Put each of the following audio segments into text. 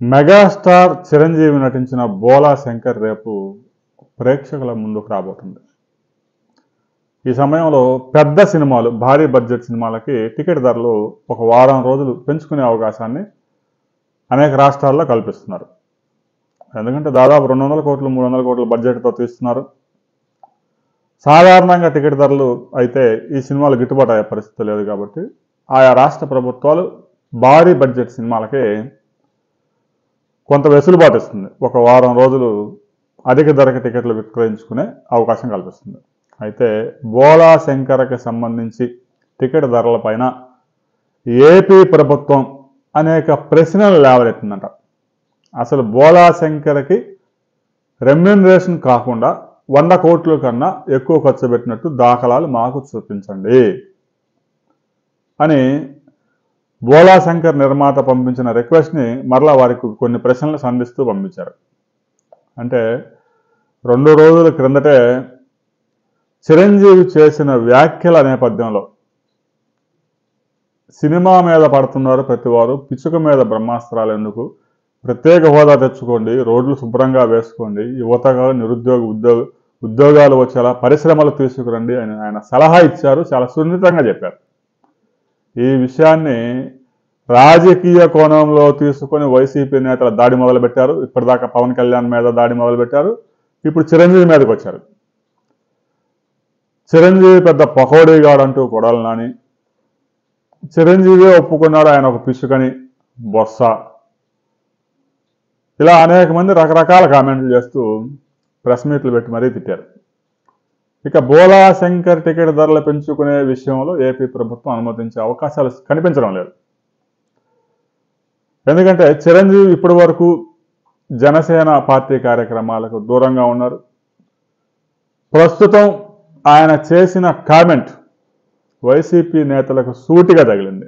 Megastar Chiranjeevi నటించిన బోలా శంకర్ రేపు ప్రేక్షకుల ముందుకు రాబోతుంది. ఈ సమయంలో పెద్ద సినిమాలు భారీ బడ్జెట్ సినిమాలకి టికెట్ ధరలు ఒక వారం రోజులు పెంచుకునే అవకాశాన్ని అనేక రాష్ట్రాల్లో కల్పిస్తున్నారు. ఎందుకంటే దాదాపు రెండు వందల కోట్లు మూడు వందల కోట్ల బడ్జెట్తో తీస్తున్నారు. సాధారణంగా టికెట్ ధరలు అయితే ఈ సినిమాలు గిట్టుబాటు అయ్యే పరిస్థితి లేదు కాబట్టి ఆయా రాష్ట్ర ప్రభుత్వాలు భారీ బడ్జెట్ సినిమాలకే కొంత వెసులుబాటు ఇస్తుంది. ఒక వారం రోజులు అధిక ధరకి టికెట్లు విక్రయించుకునే అవకాశం కల్పిస్తుంది. అయితే బోలా శంకరకి సంబంధించి టికెట్ ధరలపైన ఏపీ ప్రభుత్వం అనేక ప్రశ్నలు లేవనెత్తిందంట. అసలు బోలా శంకర్కి రెమ్యూనరేషన్ కాకుండా వంద కోట్ల కన్నా ఎక్కువ ఖర్చు పెట్టినట్టు దాఖలాలు మాకు చూపించండి అని బోలా శంకర్ నిర్మాత పంపించిన రిక్వెస్ట్ని మరలా వారికి కొన్ని ప్రశ్నలు సంధిస్తూ పంపించారు. అంటే రెండు రోజుల క్రిందటే చిరంజీవి చేసిన వ్యాఖ్యల నేపథ్యంలో సినిమా మీద పడుతున్నారు ప్రతివారు పిచ్చుక మీద బ్రహ్మాస్త్రాలు ఎందుకు? ప్రత్యేక హోదా తెచ్చుకోండి రోడ్లు శుభ్రంగా వేసుకోండి యువతగా నిరుద్యోగ ఉద్యోగ ఉద్యోగాలు వచ్చేలా పరిశ్రమలు తీసుకురండి అని ఆయన సలహా ఇచ్చారు చాలా సున్నితంగా చెప్పారు. ఈ విషయాన్ని రాజకీయ కోణంలో తీసుకొని వైసీపీ నేతల దాడి మొదలుపెట్టారు. ఇప్పటిదాకా పవన్ కళ్యాణ్ మీద దాడి మొదలుపెట్టారు. ఇప్పుడు చిరంజీవి మీదకి వచ్చారు. చిరంజీవి పెద్ద పకోడీగాడు అంటూ కొడాలి నాని. చిరంజీవి ఒప్పుకున్నాడు ఆయన ఒక పిసుకని బొత్స. ఇలా అనేక మంది రకరకాల కామెంట్లు చేస్తూ ప్రెస్ మీట్లు పెట్టి మరీ తిట్టారు. ఇక బోలా శంకర్ టికెట్ ధరలు పెంచుకునే విషయంలో ఏపీ ప్రభుత్వం అనుమతించే అవకాశాలు కనిపించడం లేదు. ఎందుకంటే చిరంజీవి ఇప్పటి వరకు జనసేన పార్టీ కార్యక్రమాలకు దూరంగా ఉన్నారు. ప్రస్తుతం ఆయన చేసిన కామెంట్ వైసీపీ నేతలకు సూటిగా తగిలింది.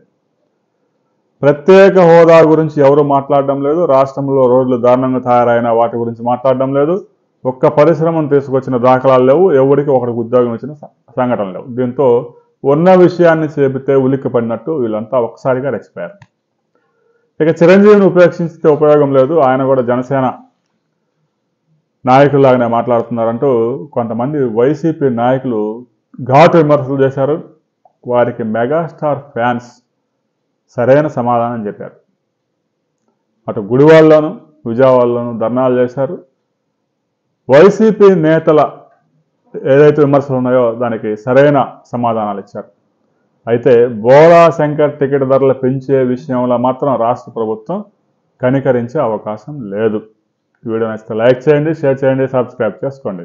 ప్రత్యేక హోదా గురించి ఎవరు మాట్లాడడం లేదు. రాష్ట్రంలో రోడ్లు దారుణంగా తయారైన వాటి గురించి మాట్లాడడం లేదు. ఒక్క పరిశ్రమను తీసుకొచ్చిన దాఖలాలు లేవు ఎవరికి ఒకరికి ఉద్యోగం ఇచ్చిన సంఘటన లేవు. దీంతో ఉన్న విషయాన్ని చెబితే ఉలిక్కి పడినట్టు వీళ్ళంతా ఒక్కసారిగా రెచ్చిపోయారు. ఇక చిరంజీవిని ఉపేక్షించితే ఉపయోగం లేదు ఆయన కూడా జనసేన నాయకులాగానే మాట్లాడుతున్నారంటూ కొంతమంది వైసీపీ నాయకులు ఘాటు విమర్శలు చేశారు. వారికి మెగాస్టార్ ఫ్యాన్స్ సరైన సమాధానం చెప్పారు. అటు గుడివాడలోను విజయవాడలోను ధర్నాలు చేశారు. వైసీపీ నేతల ఏదైతే విమర్శలు ఉన్నాయో దానికి సరైన సమాధానాలు ఇచ్చారు. అయితే బోలా శంకర్ టికెట్ ధరలు పెంచే విషయంలో మాత్రం రాష్ట్ర ప్రభుత్వం కనికరించే అవకాశం లేదు. వీడియో నచ్చితే లైక్ చేయండి షేర్ చేయండి సబ్స్క్రైబ్ చేసుకోండి.